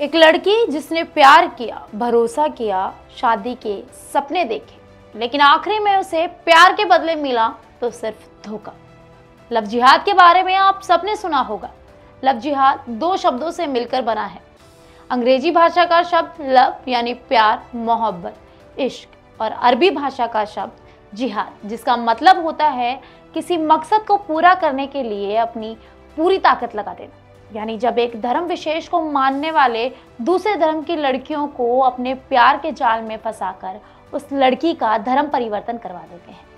एक लड़की जिसने प्यार किया, भरोसा किया, शादी के सपने देखे, लेकिन आखिरी में उसे प्यार के बदले मिला तो सिर्फ़ धोखा। लव जिहाद के बारे में आप सबने सुना होगा। लव जिहाद दो शब्दों से मिलकर बना है। अंग्रेज़ी भाषा का शब्द लव यानी प्यार, मोहब्बत, इश्क और अरबी भाषा का शब्द जिहाद, जिसका मतलब होता है किसी मकसद को पूरा करने के लिए अपनी पूरी ताकत लगा देना। यानी जब एक धर्म विशेष को मानने वाले दूसरे धर्म की लड़कियों को अपने प्यार के जाल में फंसाकर उस लड़की का धर्म परिवर्तन करवा देते हैं।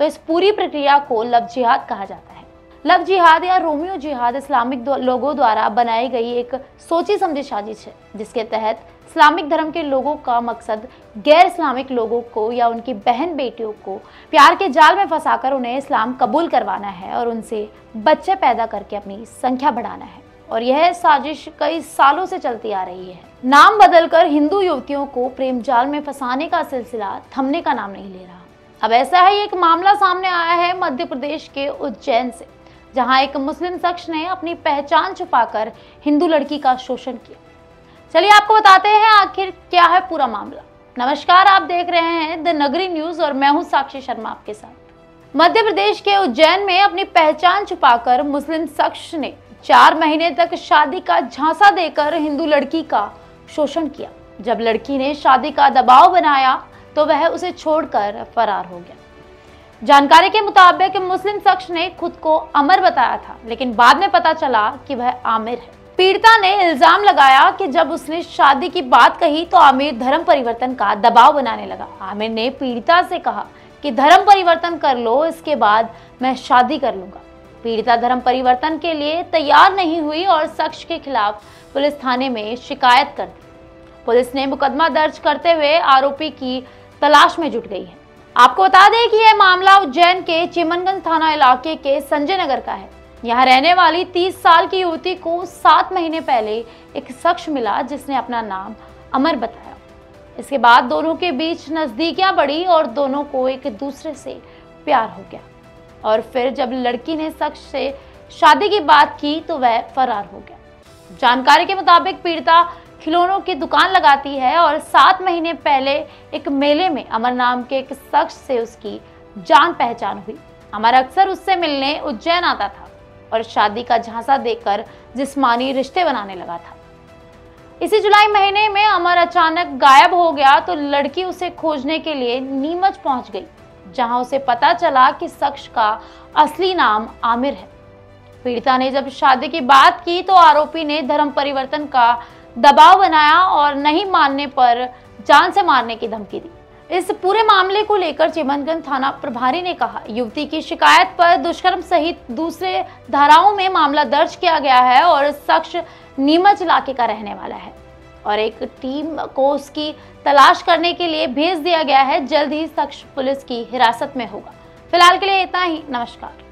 तो इस पूरी प्रक्रिया को लव जिहाद कहा जाता है। लव जिहाद या रोमियो जिहाद इस्लामिक लोगों द्वारा बनाई गई एक सोची समझी साजिश है, जिसके तहत इस्लामिक धर्म के लोगों का मकसद गैर इस्लामिक लोगों को या उनकी बहन बेटियों को प्यार के जाल में फंसाकर उन्हें इस्लाम कबूल करवाना है और उनसे बच्चे पैदा करके अपनी संख्या बढ़ाना है। और यह साजिश कई सालों से चलती आ रही है। नाम बदलकर हिंदू युवतियों को प्रेम जाल में फंसाने का सिलसिला थमने का नाम नहीं ले रहा। अब ऐसा ही एक मामला सामने आया है मध्य प्रदेश के उज्जैन से, जहाँ एक मुस्लिम शख्स ने अपनी पहचान छुपाकर हिंदू लड़की का शोषण किया। चलिए आपको बताते हैं आखिर क्या है पूरा मामला। नमस्कार, आप देख रहे हैं द नगरी न्यूज़ और मैं हूँ साक्षी शर्मा आपके साथ। मध्य प्रदेश के उज्जैन में अपनी पहचान छुपाकर मुस्लिम शख्स ने चार महीने तक शादी का झांसा देकर हिंदू लड़की का शोषण किया। जब लड़की ने शादी का दबाव बनाया तो वह उसे छोड़कर फरार हो गया। जानकारी के मुताबिक मुस्लिम शख्स ने खुद को अमर बताया था, लेकिन बाद में पता चला कि वह आमिर है। पीड़िता ने इल्ज़ाम लगाया कि जब उसने शादी की बात कही तो आमिर धर्म परिवर्तन का दबाव बनाने लगा। आमिर ने पीड़िता से कहा कि धर्म परिवर्तन कर लो, इसके बाद मैं शादी कर लूँगा। पीड़िता धर्म परिवर्तन के लिए तैयार नहीं हुई और शख्स के खिलाफ पुलिस थाने में शिकायत कर दी। पुलिस ने मुकदमा दर्ज करते हुए आरोपी की तलाश में जुट गई है। आपको बता दें कि यह मामला उज्जैन के चिमनगंज थाना इलाके के संजय नगर का है। यहाँ रहने वाली 30 साल की युवती को सात महीने पहले एक शख्स मिला जिसने अपना नाम अमर बताया। इसके बाद दोनों के बीच नजदीकियाँ बढ़ी और दोनों को एक दूसरे से प्यार हो गया। और फिर जब लड़की ने शख्स से शादी की बात की तो वह फरार हो गया। जानकारी के मुताबिक पीड़िता खिलौनों की दुकान लगाती है और सात महीने पहले एक मेले में अमर नाम के एक शख्स से उसकी जान पहचान हुई। अमर अक्सर उससे मिलने उज्जैन आता था और शादी का झांसा देकर जिस्मानी रिश्ते बनाने लगा था। इसी जुलाई महीने में अमर अचानक गायब हो गया तो लड़की उसे खोजने के लिए नीमच पहुँच गई। जहाँ उसे पता चला कि शख्स का असली नाम आमिर है। पीड़िता ने जब शादी की बात की तो आरोपी ने धर्म परिवर्तन का दबाव बनाया और नहीं मानने पर जान से मारने की धमकी दी। इस पूरे मामले को लेकर चिमनगंज थाना प्रभारी ने कहा, युवती की शिकायत पर दुष्कर्म सहित दूसरे धाराओं में मामला दर्ज किया गया है और शख्स नीमच इलाके का रहने वाला है। और एक टीम को उसकी तलाश करने के लिए भेज दिया गया है। जल्द ही शख्स पुलिस की हिरासत में होगा। फ़िलहाल के लिए इतना ही। नमस्कार।